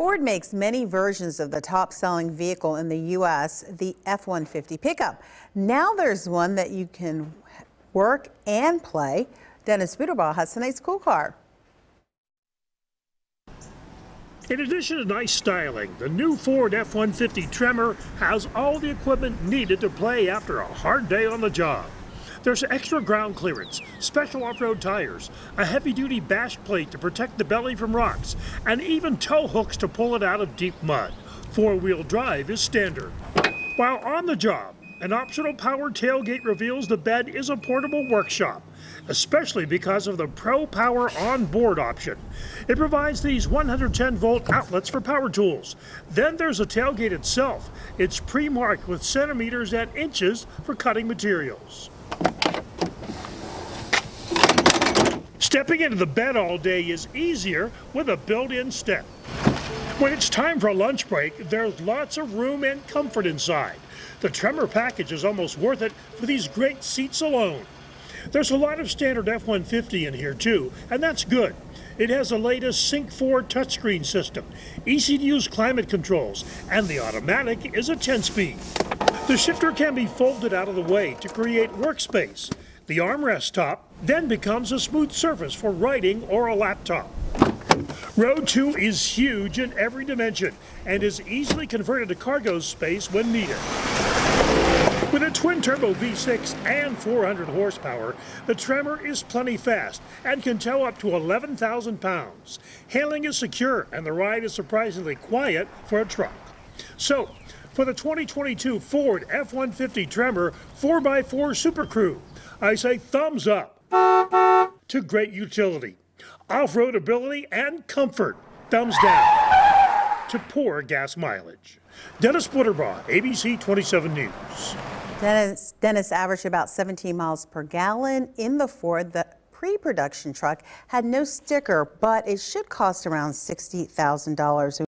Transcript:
Ford makes many versions of the top selling vehicle in the U.S., the F 150 pickup. Now there's one that you can work and play. Dennis Buderbaugh has tonight's cool car. In addition to nice styling, the new Ford F 150 Tremor has all the equipment needed to play after a hard day on the job. There's extra ground clearance, special off-road tires, a heavy-duty bash plate to protect the belly from rocks, and even tow hooks to pull it out of deep mud. Four-wheel drive is standard. While on the job, an optional power tailgate reveals the bed is a portable workshop, especially because of the Pro Power on-board option. It provides these 110 volt outlets for power tools. Then there's the tailgate itself. It's pre-marked with centimeters and inches for cutting materials. Stepping into the bed all day is easier with a built-in step. When it's time for a lunch break, there's lots of room and comfort inside. The Tremor package is almost worth it for these great seats alone. There's a lot of standard F-150 in here too, and that's good. It has the latest Sync 4 touchscreen system, easy to use climate controls, and the automatic is a 10-speed. The shifter can be folded out of the way to create workspace. The armrest top then becomes a smooth surface for writing or a laptop. Row 2 is huge in every dimension and is easily converted to cargo space when needed. With a twin-turbo V6 and 400 horsepower, the Tremor is plenty fast and can tow up to 11,000 pounds. Handling is secure and the ride is surprisingly quiet for a truck. So, for the 2022 Ford F-150 Tremor 4x4 Super Crew, I say thumbs up to great utility, off-road ability, and comfort. Thumbs down to poor gas mileage. Dennis Buderbaugh, ABC 27 News. Dennis, Dennis averaged about 17 miles per gallon in the Ford. The pre-production truck had no sticker, but it should cost around $60,000.